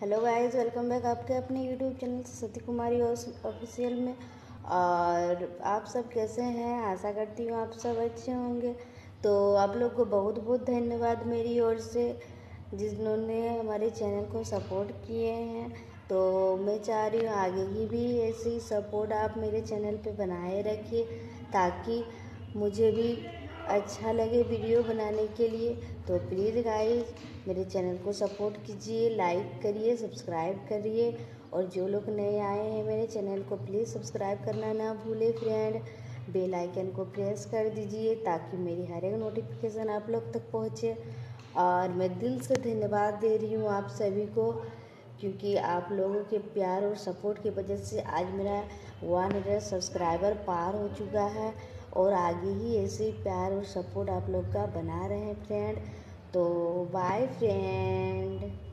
Hello guys, welcome back आपके अपने YouTube channel Sati Kumari official में। और आप सब कैसे हैं? आशा करती हूँ आप सब अच्छे होंगे। तो आप लोग को बहुत बहुत धन्यवाद मेरी ओर से, जिन्होंने हमारे चैनल को सपोर्ट किए हैं। तो मैं चाह रही हूँ आगे की भी ऐसी सपोर्ट आप मेरे चैनल पे बनाए रखिए, ताकि मुझे भी अच्छा लगे वीडियो बनाने के लिए तो प्लीज़ गाइस मेरे चैनल को सपोर्ट कीजिए लाइक करिए सब्सक्राइब करिए, और जो लोग नए आए हैं मेरे चैनल को प्लीज़ सब्सक्राइब करना ना भूले फ्रेंड बेल आइकन को प्रेस कर दीजिए ताकि मेरी हर एक नोटिफिकेशन आप लोग तक पहुँचे। और मैं दिल से धन्यवाद दे रही हूँ आप सभी को, क्योंकि आप लोगों के प्यार और सपोर्ट की वजह से आज मेरा वन हंड्रेड सब्सक्राइबर पार हो चुका है। और आगे ही ऐसे प्यार और सपोर्ट आप लोग का बना रहे हैं फ्रेंड तो बाय फ्रेंड